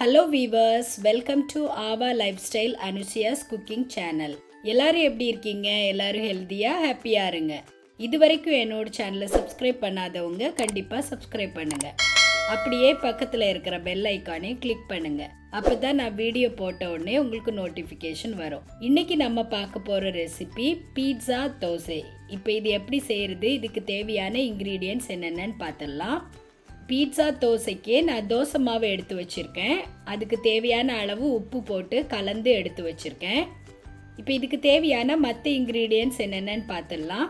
Hello viewers welcome to Aava lifestyle Anusiya's cooking channel எல்லாரும் எப்படி இருக்கீங்க? எல்லாரும் ஹெல்த்தியாக ஹாப்பியாக இருங்க. இது வரைக்கும் என்னோட சேனலை சப்ஸ்கிரைப் பண்ணாதவங்க கண்டிப்பாக சப்ஸ்கிரைப் பண்ணுங்கள் அப்படியே பக்கத்தில் இருக்கிற பெல் ஐக்கானே கிளிக் பண்ணுங்கள் அப்போ தான் நான் வீடியோ போட்ட உடனே உங்களுக்கு நோட்டிஃபிகேஷன் வரும். இன்னைக்கு நம்ம பார்க்க போகிற ரெசிபி பீட்சா தோசை. இப்போ இது எப்படி செய்கிறது இதுக்கு தேவையான இன்க்ரீடியன்ட்ஸ் என்னென்னு பார்த்துடலாம் பீட்சா தோசைக்கு நான் தோசை மாவு எடுத்து வச்சுருக்கேன். அதுக்கு தேவையான அளவு உப்பு போட்டு கலந்து எடுத்து வச்சுருக்கேன். இப்போ இதுக்கு தேவையான மற்ற இன்க்ரீடியன்ட்ஸ் என்னென்னு பார்த்துடலாம்.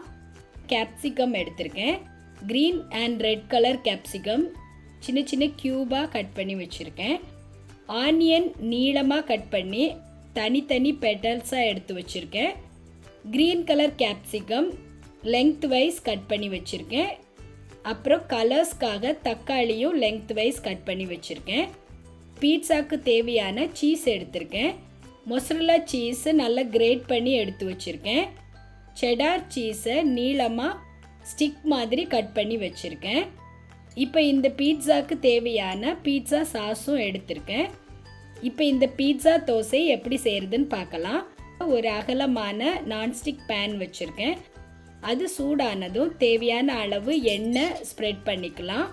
கேப்சிகம் எடுத்திருக்கேன். Green and red colour capsicum சின்ன சின்ன க்யூபாக கட் பண்ணி வச்சுருக்கேன். ஆனியன் நீளமாக கட் பண்ணி தனித்தனி பெட்டல்ஸாக எடுத்து வச்சுருக்கேன். Green colour capsicum lengthwise cut பண்ணி வச்சுருக்கேன். அப்புறம் கலர்ஸ்க்காக தக்காளியும் லெங்த் வைஸ் கட் பண்ணி வச்சுருக்கேன். பீட்சாக்கு தேவையான சீஸ் எடுத்திருக்கேன். மொசரலா சீஸை நல்லா கிரேட் பண்ணி எடுத்து வச்சுருக்கேன். செடார் சீஸை நீளமாக ஸ்டிக் மாதிரி கட் பண்ணி வச்சுருக்கேன். இப்போ இந்த பீட்சாக்கு தேவையான பீட்சா சாஸும் எடுத்திருக்கேன். இப்போ இந்த பீட்சா தோசை எப்படி செய்கிறதுன்னு பார்க்கலாம். ஒரு அகலமான நான்ஸ்டிக் பேன் வச்சுருக்கேன். அது சூடானதும் தேவையான அளவு எண்ணெய் ஸ்ப்ரெட் பண்ணிக்கலாம்.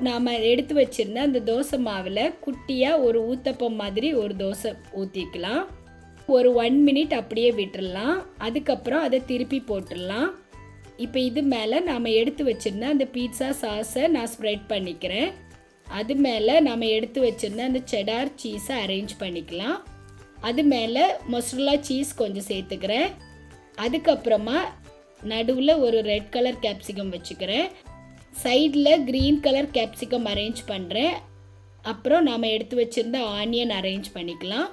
நாம் எடுத்து வச்சுருந்த அந்த தோசை மாவில் குட்டியாக ஒரு ஊத்தப்பம் மாதிரி ஒரு தோசை ஊற்றிக்கலாம் ஒரு ஒன் மினிட் அப்படியே விட்டுடலாம் அதுக்கப்புறம் அதை திருப்பி போட்டுடலாம் இப்போ இது மேலே நாம் எடுத்து வச்சுருந்த அந்த பீட்சா சாஸை நான் ஸ்ப்ரெட் பண்ணிக்கிறேன். அது மேலே நாம் எடுத்து வச்சுருந்த அந்த செடார் சீஸை அரேஞ்ச் பண்ணிக்கலாம். அது மேலே மொசரலா சீஸ் கொஞ்சம் சேர்த்துக்கிறேன். அதுக்கப்புறமா நடுவில் ஒரு ரெட் கலர் கேப்சிகம் வச்சுக்கிறேன். சைடில் க்ரீன் கலர் கேப்சிகம் அரேஞ்ச் பண்ணுறேன் அப்புறம் நாம் எடுத்து வச்சுருந்த ஆனியன் அரேஞ்ச் பண்ணிக்கலாம்.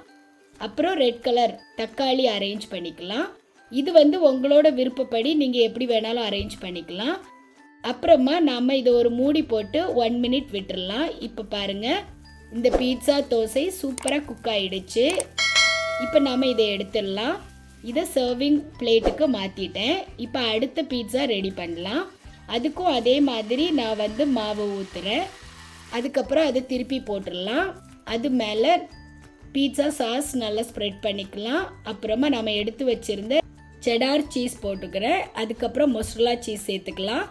அப்புறம் ரெட் கலர் தக்காளி அரேஞ்ச் பண்ணிக்கலாம். இது வந்து உங்களோட விருப்பப்படி நீங்கள் எப்படி வேணாலும் அரேஞ்ச் பண்ணிக்கலாம். அப்புறமா நாம் இதை ஒரு மூடி போட்டு ஒன் மினிட் விட்டுடலாம் இப்போ பாருங்கள் இந்த பீட்சா தோசை சூப்பராக குக் ஆகிடுச்சு இப்போ நாம் இதை எடுத்துடலாம். இதை சர்விங் பிளேட்டுக்கு மாற்றிட்டேன் இப்போ அடுத்த பீட்சா ரெடி பண்ணலாம். அதுக்கும் அதே மாதிரி நான் வந்து மாவு ஊற்றுறேன் அதுக்கப்புறம் அதை திருப்பி போட்டுடலாம். அது மேலே பீட்சா சாஸ் நல்லா ஸ்ப்ரெட் பண்ணிக்கலாம். அப்புறமா நம்ம எடுத்து வச்சுருந்த செடார் சீஸ் போட்டுக்கிறேன். அதுக்கப்புறம் மொசரலா சீஸ் சேர்த்துக்கலாம்.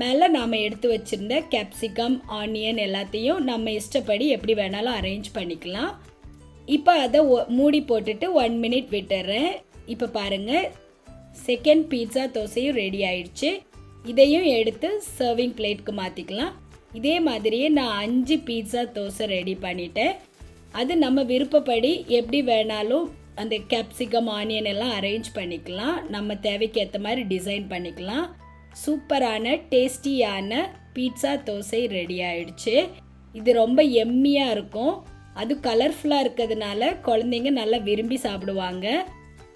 மேலே நாம் எடுத்து வச்சுருந்த கேப்சிகம் ஆனியன் எல்லாத்தையும் நம்ம இஷ்டப்படி எப்படி வேணாலும் அரேஞ்ச் பண்ணிக்கலாம். இப்போ அதை மூடி போட்டுட்டு ஒன் மினிட் விட்டுறேன். இப்போ பாருங்கள் செகண்ட் பீட்சா தோசையும் ரெடி ஆயிடுச்சு. இதையும் எடுத்து சர்விங் பிளேட்க்கு மாற்றிக்கலாம் இதே மாதிரியே நான் அஞ்சு பீட்சா தோசை ரெடி பண்ணிட்டேன். அது நம்ம விருப்பப்படி எப்படி வேணாலும் அந்த கேப்சிகம் ஆனியன் எல்லாம் அரேஞ்ச் பண்ணிக்கலாம். நம்ம தேவைக்கு ஏற்ற மாதிரி டிசைன் பண்ணிக்கலாம். சூப்பரான டேஸ்டியான பீட்சா தோசை ரெடி ஆயிடுச்சு. இது ரொம்ப எம்மியாக இருக்கும். அது கலர்ஃபுல்லாக இருக்கிறதுனால குழந்தைங்க நல்லா விரும்பி சாப்பிடுவாங்க.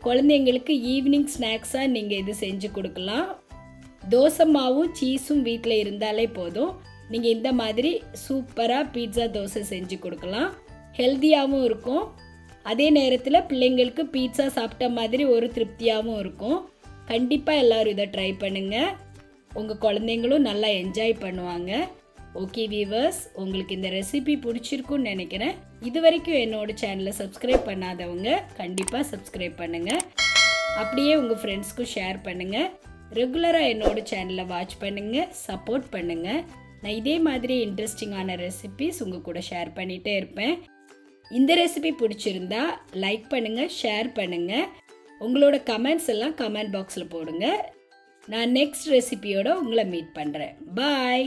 குழந்தைங்களுக்கு ஈவினிங் ஸ்நாக்ஸாக நீங்கள் இது செஞ்சு கொடுக்கலாம். தோசை மாவும் சீஸும் வீட்டில் இருந்தாலே போதும். நீங்கள் இந்த மாதிரி சூப்பராக பீட்சா தோசை செஞ்சு கொடுக்கலாம். ஹெல்த்தியாகவும் இருக்கும். அதே நேரத்தில் பிள்ளைங்களுக்கு பீட்சா சாப்பிட்ட மாதிரி ஒரு திருப்தியாகவும் இருக்கும். கண்டிப்பாக எல்லோரும் இதை ட்ரை பண்ணுங்கள் உங்கள் குழந்தைங்களும் நல்லா என்ஜாய் பண்ணுவாங்க. ஓகே வீவர்ஸ் உங்களுக்கு இந்த ரெசிபி பிடிச்சிருக்குன்னு நினைக்கிறேன். இது வரைக்கும் என்னோட சேனலை சப்ஸ்கிரைப் பண்ணாதவங்க கண்டிப்பாக சப்ஸ்கிரைப் பண்ணுங்கள் அப்படியே உங்கள் ஃப்ரெண்ட்ஸ்க்கும் ஷேர் பண்ணுங்கள் ரெகுலராக என்னோட சேனலை வாட்ச் பண்ணுங்கள் சப்போர்ட் பண்ணுங்கள் நான் இதே மாதிரி இன்ட்ரெஸ்டிங்கான ரெசிபிஸ் உங்கள் கூட ஷேர் பண்ணிகிட்டே இருப்பேன். இந்த ரெசிபி பிடிச்சிருந்தா லைக் பண்ணுங்கள் ஷேர் பண்ணுங்கள் உங்களோட கமெண்ட்ஸ் எல்லாம் கமெண்ட் பாக்ஸில் போடுங்க. நான் நெக்ஸ்ட் ரெசிபியோட உங்களை மீட் பண்ணுறேன் பாய்